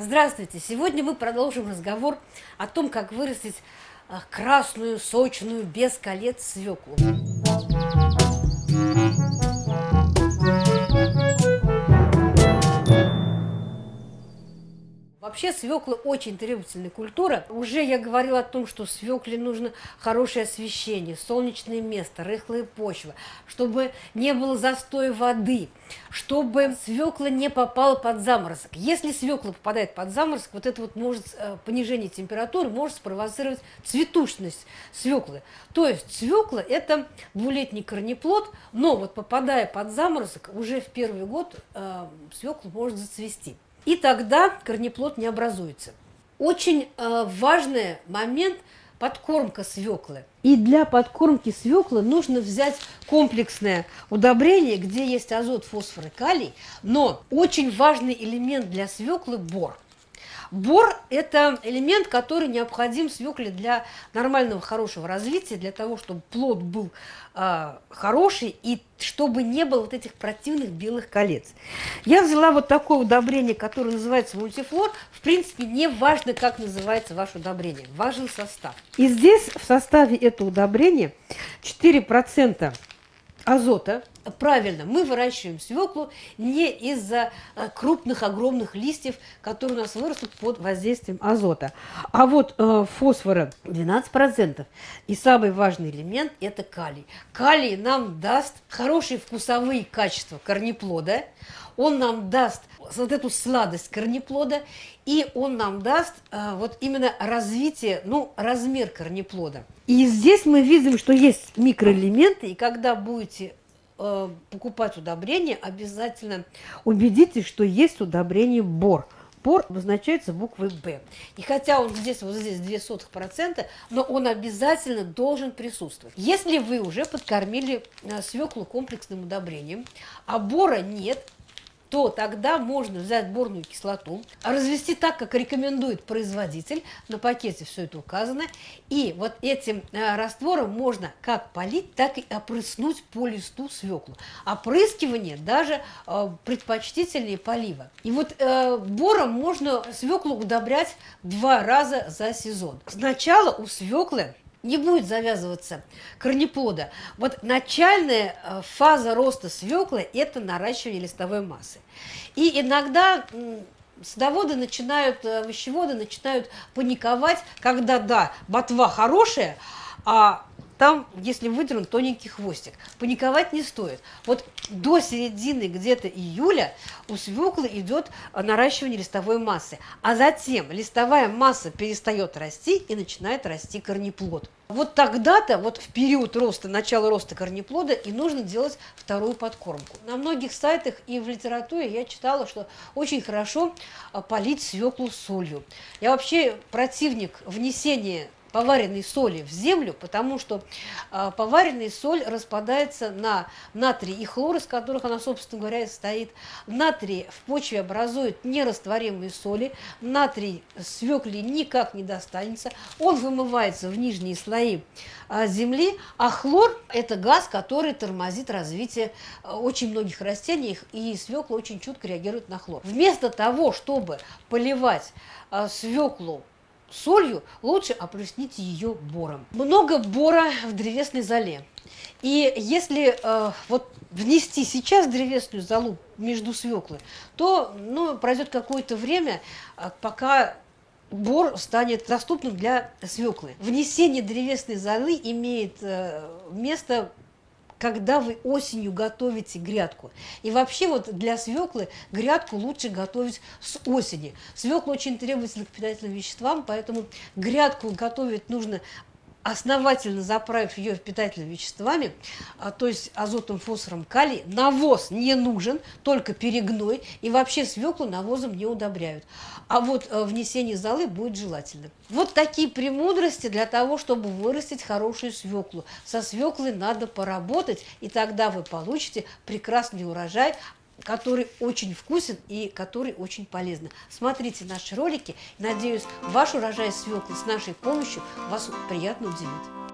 Здравствуйте! Сегодня мы продолжим разговор о том, как вырастить а, красную, сочную, без колец свеклу. Вообще свекла очень требовательная культура. Уже я говорила о том, что свекле нужно хорошее освещение, солнечное место, рыхлая почва, чтобы не было застоя воды, чтобы свекла не попала под заморозок. Если свекла попадает под заморозок, вот это вот может э, понижение температуры может спровоцировать цветущность свеклы. То есть свекла это двулетний корнеплод, но вот попадая под заморозок, уже в первый год э, свекла может зацвести и тогда корнеплод не образуется. Очень э, важный момент – подкормка свеклы. И для подкормки свеклы нужно взять комплексное удобрение, где есть азот, фосфор и калий, но очень важный элемент для свеклы – бор – Бор – это элемент, который необходим свекле для нормального, хорошего развития, для того, чтобы плод был э, хороший и чтобы не было вот этих противных белых колец. Я взяла вот такое удобрение, которое называется мультифлор. В принципе, не важно, как называется ваше удобрение, важен состав. И здесь в составе этого удобрения 4% азота. Правильно, мы выращиваем свеклу не из-за э, крупных, огромных листьев, которые у нас вырастут под воздействием азота. А вот э, фосфора 12%. И самый важный элемент – это калий. Калий нам даст хорошие вкусовые качества корнеплода, он нам даст вот эту сладость корнеплода, и он нам даст э, вот именно развитие, ну, размер корнеплода. И здесь мы видим, что есть микроэлементы, и когда будете э, покупать удобрения, обязательно убедитесь, что есть удобрение бор. Бор обозначается буквой Б. И хотя он здесь, вот здесь 0,02%, но он обязательно должен присутствовать. Если вы уже подкормили э, свеклу комплексным удобрением, а бора нет, то тогда можно взять борную кислоту, развести так, как рекомендует производитель, на пакете все это указано, и вот этим э, раствором можно как полить, так и опрыснуть по листу свеклу. Опрыскивание даже э, предпочтительнее полива. И вот э, бором можно свеклу удобрять два раза за сезон. Сначала у свеклы не будет завязываться корнеплода. Вот начальная э, фаза роста свеклы – это наращивание листовой массы. И иногда садоводы начинают, э, овощеводы начинают паниковать, когда, да, ботва хорошая, а там, если выдернут тоненький хвостик. Паниковать не стоит. Вот до середины где-то июля у свеклы идет наращивание листовой массы, а затем листовая масса перестает расти и начинает расти корнеплод. Вот тогда-то, вот в период роста, начала роста корнеплода, и нужно делать вторую подкормку. На многих сайтах и в литературе я читала, что очень хорошо а, полить свеклу солью. Я вообще противник внесения поваренной соли в землю, потому что э, поваренная соль распадается на натрий и хлор, из которых она, собственно говоря, состоит. Натрий в почве образует нерастворимые соли, натрий свекле никак не достанется, он вымывается в нижние слои э, земли, а хлор – это газ, который тормозит развитие э, очень многих растений, и свекла очень чутко реагирует на хлор. Вместо того, чтобы поливать свеклу солью, лучше опреснить ее бором. Много бора в древесной золе. И если э, вот внести сейчас древесную золу между свеклы, то ну, пройдет какое-то время, э, пока бор станет доступным для свеклы. Внесение древесной золы имеет э, место когда вы осенью готовите грядку. И вообще вот для свеклы грядку лучше готовить с осени. Свекла очень требовательна к питательным веществам, поэтому грядку готовить нужно основательно заправив ее питательными веществами, а, то есть азотом, фосфором, калий, навоз не нужен, только перегной, и вообще свеклу навозом не удобряют. А вот э, внесение золы будет желательно. Вот такие премудрости для того, чтобы вырастить хорошую свеклу. Со свеклой надо поработать, и тогда вы получите прекрасный урожай, который очень вкусен и который очень полезен. Смотрите наши ролики. Надеюсь, ваш урожай свеклы с нашей помощью вас приятно удивит.